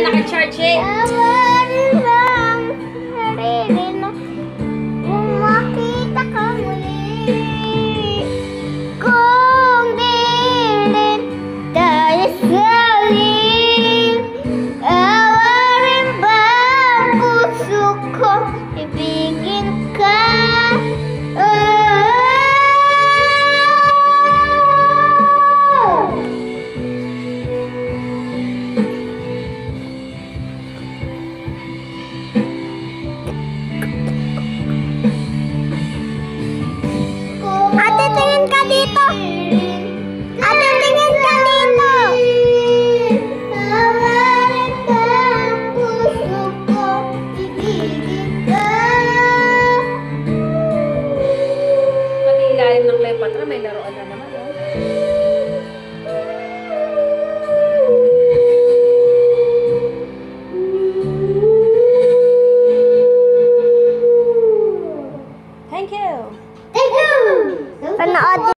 naka-charge eh. Lang sarili na kung makita ka muli. Kung di rin tayo saling, Cleopatra, may laruan na naman. Oh. Thank you. Thank you. Panood